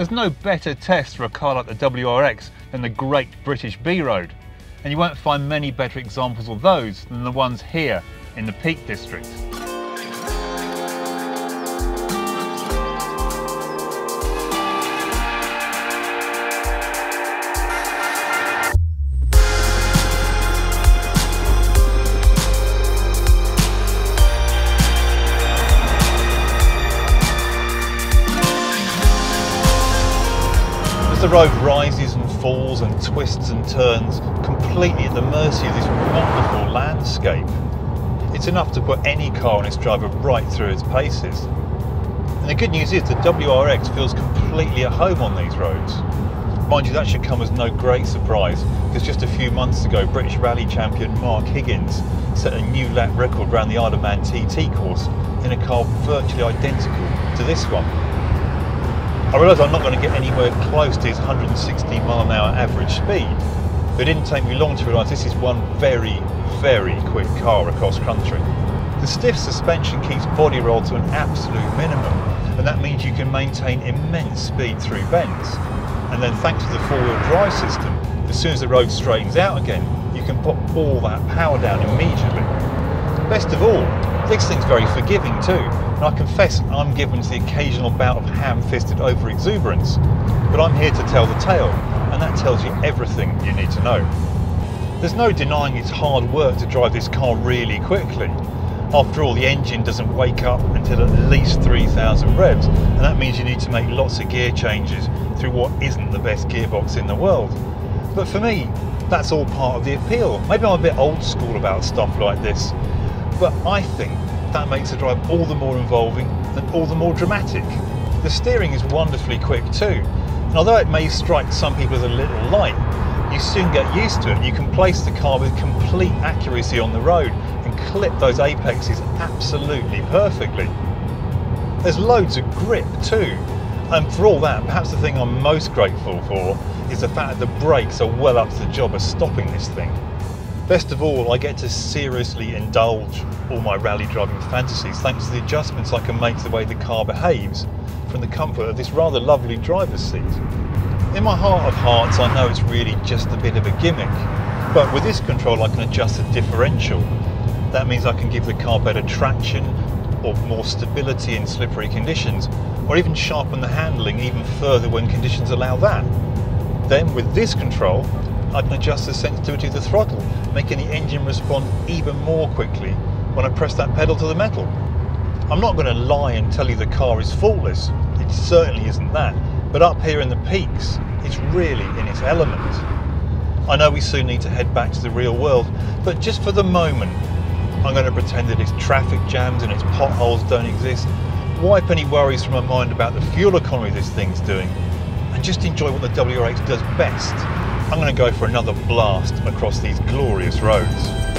There's no better test for a car like the WRX than the Great British B Road, and you won't find many better examples of those than the ones here in the Peak District. The road rises and falls and twists and turns, completely at the mercy of this wonderful landscape, it's enough to put any car and its driver right through its paces. And the good news is the WRX feels completely at home on these roads. Mind you, that should come as no great surprise, because just a few months ago, British Rally champion Mark Higgins set a new lap record around the Isle of Man TT course in a car virtually identical to this one. I realise I'm not going to get anywhere close to his 160 mile an hour average speed, but it didn't take me long to realise this is one very, very quick car across country. The stiff suspension keeps body roll to an absolute minimum, and that means you can maintain immense speed through bends. And then thanks to the four-wheel drive system, as soon as the road straightens out again, you can put all that power down immediately. Best of all, this thing's very forgiving too, and I confess I'm given to the occasional bout of ham-fisted over-exuberance, but I'm here to tell the tale, and that tells you everything you need to know. There's no denying it's hard work to drive this car really quickly. After all, the engine doesn't wake up until at least 3,000 revs, and that means you need to make lots of gear changes through what isn't the best gearbox in the world. But for me, that's all part of the appeal. Maybe I'm a bit old school about stuff like this, but I think that makes the drive all the more involving and all the more dramatic. The steering is wonderfully quick too, and although it may strike some people as a little light, you soon get used to it. You can place the car with complete accuracy on the road and clip those apexes absolutely perfectly. There's loads of grip too, and for all that, perhaps the thing I'm most grateful for is the fact that the brakes are well up to the job of stopping this thing. Best of all, I get to seriously indulge all my rally driving fantasies thanks to the adjustments I can make to the way the car behaves from the comfort of this rather lovely driver's seat. In my heart of hearts, I know it's really just a bit of a gimmick, but with this control I can adjust the differential. That means I can give the car better traction or more stability in slippery conditions, or even sharpen the handling even further when conditions allow that. Then with this control, I can adjust the sensitivity of the throttle, making the engine respond even more quickly when I press that pedal to the metal. I'm not going to lie and tell you the car is faultless, it certainly isn't that, but up here in the peaks, it's really in its element. I know we soon need to head back to the real world, but just for the moment, I'm going to pretend that its traffic jams and its potholes don't exist, wipe any worries from my mind about the fuel economy this thing's doing, and just enjoy what the WRX does best. I'm going to go for another blast across these glorious roads.